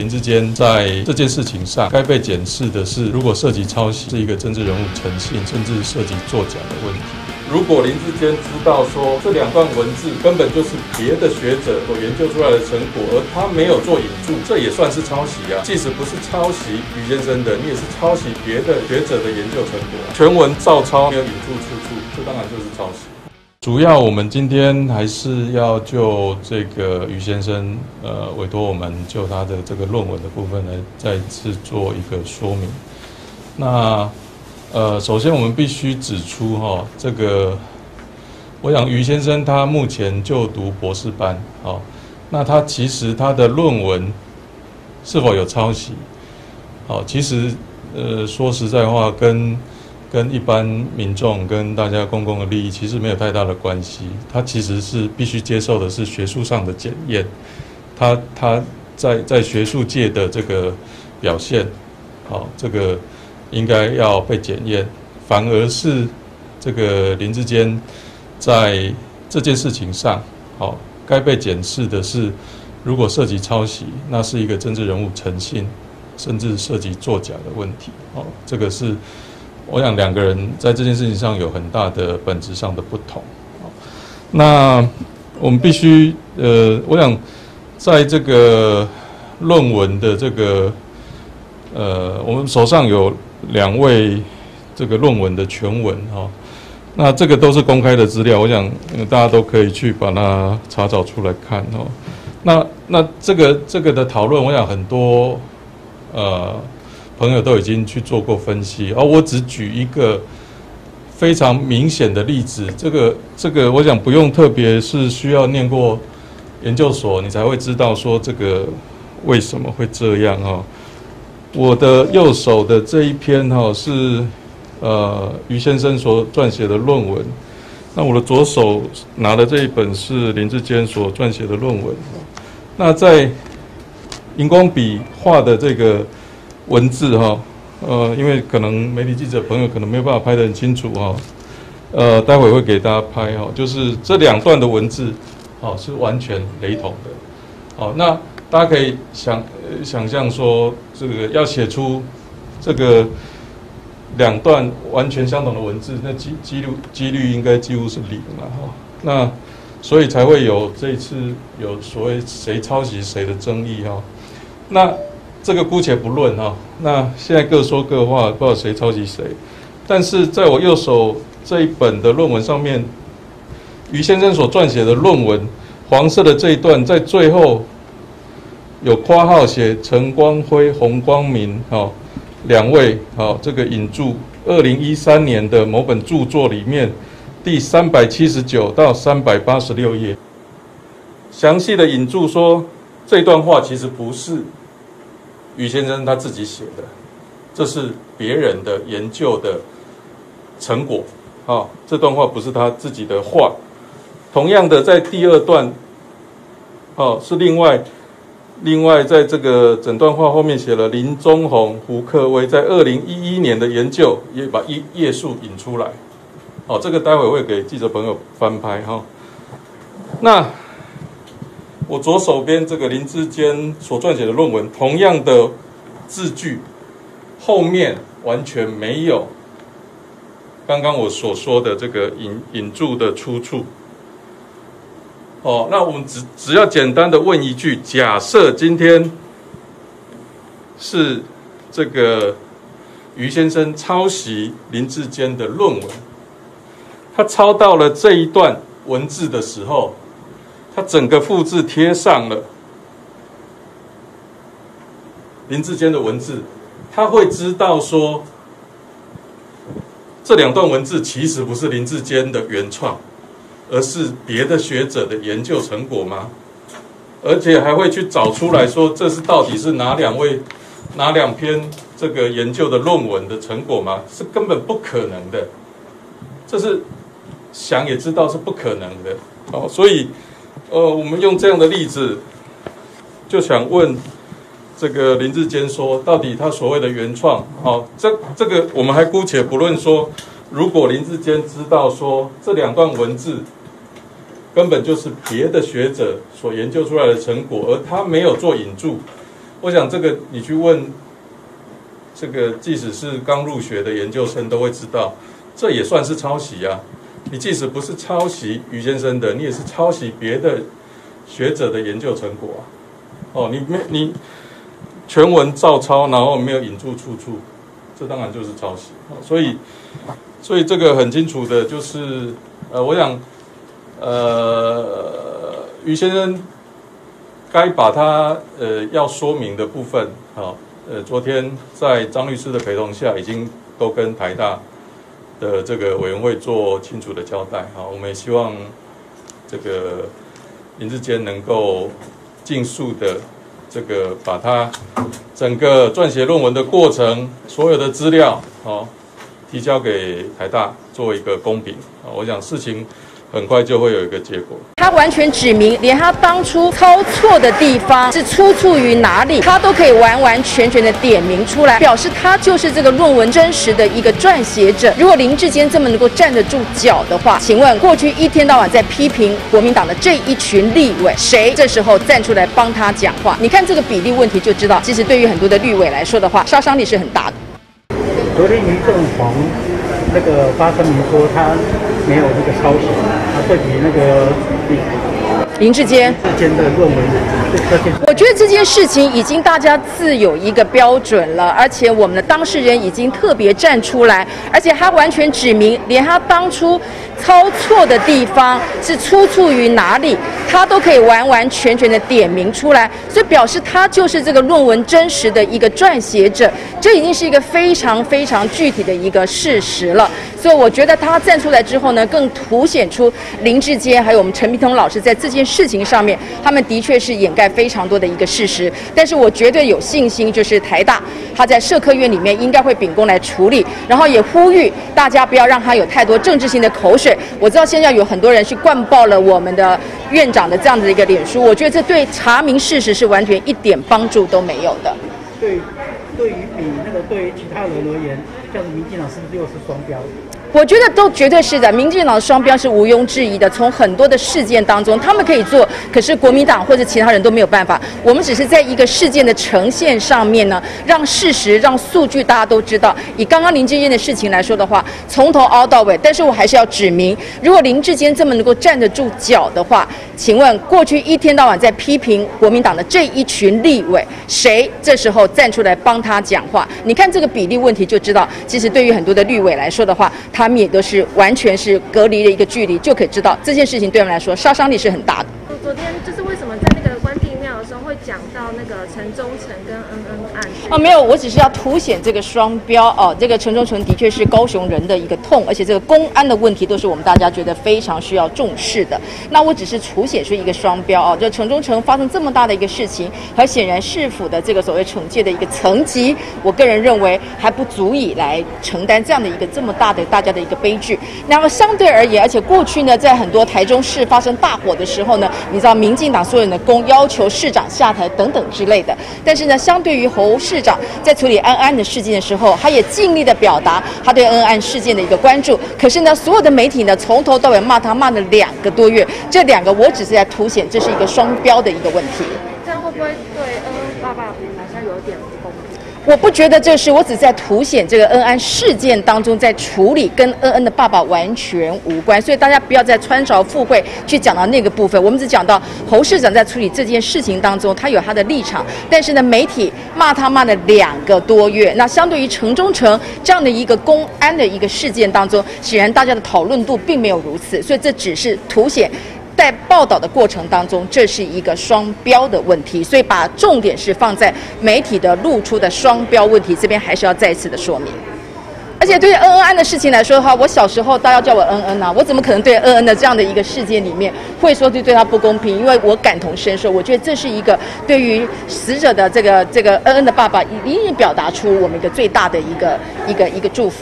林志坚在这件事情上该被检视的是，如果涉及抄袭，是一个政治人物诚信，甚至涉及作假的问题。如果林志坚知道说这两段文字根本就是别的学者所研究出来的成果，而他没有做引注，这也算是抄袭啊。即使不是抄袭于先生的，你也是抄袭别的学者的研究成果。全文照抄，没有引注出处，这当然就是抄袭。主要我们今天还是要就这个于先生，呃，委托我们就他的这个论文的部分来再次做一个说明。那呃，首先我们必须指出哈，这个我想于先生他目前就读博士班，好，那他其实他的论文是否有抄袭？好，其实呃，说实在话跟跟一般民众、跟大家公共的利益其实没有太大的关系。他其实是必须接受的是学术上的检验，他他在在学术界的这个表现，好，这个应该要被检验。反而是这个林志坚在这件事情上，好，该被检视的是，如果涉及抄袭，那是一个政治人物诚信，甚至涉及作假的问题。好，这个是。我想两个人在这件事情上有很大的本质上的不同。那我们必须呃，我想在这个论文的这个呃，我们手上有两位这个论文的全文哈。那这个都是公开的资料，我想大家都可以去把它查找出来看哦。那那这个这个的讨论，我想很多呃。朋友都已经去做过分析，而我只举一个非常明显的例子。这个这个，我想不用特别是需要念过研究所，你才会知道说这个为什么会这样哈。我的右手的这一篇哈是呃于先生所撰写的论文，那我的左手拿的这一本是林志坚所撰写的论文。那在荧光笔画的这个。文字哈，呃，因为可能媒体记者朋友可能没有办法拍得很清楚哈，呃，待会会给大家拍哈，就是这两段的文字，哦，是完全雷同的，好，那大家可以想想象说，这个要写出这个两段完全相同的文字，那几几率几率应该几乎是零了哈，那所以才会有这一次有所谓谁抄袭谁的争议哈，那。这个姑且不论哈，那现在各说各话，不知道谁抄袭谁。但是在我右手这一本的论文上面，于先生所撰写的论文，黄色的这一段在最后有括号写陈光辉、洪光明，哈，两位，好，这个引注二零一三年的某本著作里面第三百七十九到三百八十六页，详细的引注说这段话其实不是。于先生他自己写的，这是别人的研究的成果，啊，这段话不是他自己的话。同样的，在第二段，哦，是另外另外在这个整段话后面写了林宗宏、胡克威在二零一一年的研究，也把页页数引出来，哦，这个待会会给记者朋友翻拍哈。那。我左手边这个林志坚所撰写的论文，同样的字句，后面完全没有刚刚我所说的这个引引注的出处。哦，那我们只只要简单的问一句：假设今天是这个于先生抄袭林志坚的论文，他抄到了这一段文字的时候。他整个复制贴上了林志坚的文字，他会知道说这两段文字其实不是林志坚的原创，而是别的学者的研究成果吗？而且还会去找出来说这是到底是哪两位、哪两篇这个研究的论文的成果吗？是根本不可能的，这是想也知道是不可能的。哦，所以。呃，我们用这样的例子，就想问这个林志坚说，到底他所谓的原创，好，这这个我们还姑且不论说，如果林志坚知道说这两段文字根本就是别的学者所研究出来的成果，而他没有做引注，我想这个你去问这个，即使是刚入学的研究生都会知道，这也算是抄袭啊。你即使不是抄袭于先生的，你也是抄袭别的学者的研究成果啊。哦，你没你全文照抄，然后没有引注出处，这当然就是抄袭。所以，所以这个很清楚的就是，呃，我想，呃，于先生该把他呃要说明的部分，好，呃，昨天在张律师的陪同下，已经都跟台大。的这个委员会做清楚的交代，啊，我们也希望这个林志坚能够尽速的这个把他整个撰写论文的过程所有的资料，好，提交给台大做一个公平，啊，我想事情。很快就会有一个结果。他完全指明，连他当初抄错的地方是出处于哪里，他都可以完完全全的点名出来，表示他就是这个论文真实的一个撰写者。如果林志坚这么能够站得住脚的话，请问过去一天到晚在批评国民党的这一群立委，谁这时候站出来帮他讲话？你看这个比例问题就知道，其实对于很多的立委来说的话，杀伤力是很大的。昨天林正煌那个发声明说他。没有那个抄袭，会，比那个林志坚之间的论文，我觉得这件事情已经大家自有一个标准了，而且我们的当事人已经特别站出来，而且他完全指明，连他当初抄错的地方是出处于哪里，他都可以完完全全的点名出来，所以表示他就是这个论文真实的一个撰写者，这已经是一个非常非常具体的一个事实了。所以我觉得他站出来之后呢，更凸显出林志坚还有我们陈明通老师在这件事情上面，他们的确是掩盖非常多的一个事实。但是我绝对有信心，就是台大他在社科院里面应该会秉公来处理，然后也呼吁大家不要让他有太多政治性的口水。我知道现在有很多人去灌爆了我们的院长的这样的一个脸书，我觉得这对查明事实是完全一点帮助都没有的。对，对于比那个对于其他人而言，像民进党是不是又是双标？我觉得都绝对是的，民进党的双标是毋庸置疑的。从很多的事件当中，他们可以做，可是国民党或者其他人都没有办法。我们只是在一个事件的呈现上面呢，让事实、让数据大家都知道。以刚刚林志坚的事情来说的话，从头熬到尾。但是我还是要指明，如果林志坚这么能够站得住脚的话，请问过去一天到晚在批评国民党的这一群立委，谁这时候站出来帮他讲话？你看这个比例问题就知道，其实对于很多的立委来说的话，他。他们也都是完全是隔离的一个距离，就可以知道这件事情对我们来说杀伤力是很大的。昨天就是为什么在那个关帝庙的时候会讲到那个陈忠诚啊？没有，我只是要凸显这个双标哦。这个城中城的确是高雄人的一个痛，而且这个公安的问题都是我们大家觉得非常需要重视的。那我只是凸显出一个双标哦，就城中城发生这么大的一个事情，很显然市府的这个所谓惩戒的一个层级，我个人认为还不足以来承担这样的一个这么大的大家的一个悲剧。那么相对而言，而且过去呢，在很多台中市发生大火的时候呢。你知道民进党所有人的公要求市长下台等等之类的，但是呢，相对于侯市在处理安安的事件的时候，他也尽力的表达他对恩安事件的一个关注。可是呢，所有的媒体呢，从头到尾骂他骂了两个多月，这两个我只是在凸显这是一个双标的一个问题。这样会不会对恩恩爸爸好像有点？我不觉得这是，我只在凸显这个恩安事件当中在处理，跟恩恩的爸爸完全无关，所以大家不要再穿凿附会去讲到那个部分。我们只讲到侯市长在处理这件事情当中，他有他的立场，但是呢，媒体骂他骂了两个多月，那相对于城中城这样的一个公安的一个事件当中，显然大家的讨论度并没有如此，所以这只是凸显。在报道的过程当中，这是一个双标的问题，所以把重点是放在媒体的露出的双标问题这边，还是要再次的说明。而且对于恩恩安的事情来说的话，我小时候大家叫我恩恩呐，我怎么可能对恩恩的这样的一个事件里面会说对对他不公平？因为我感同身受，我觉得这是一个对于死者的这个这个恩恩的爸爸，一定表达出我们一个最大的一个一个一个祝福。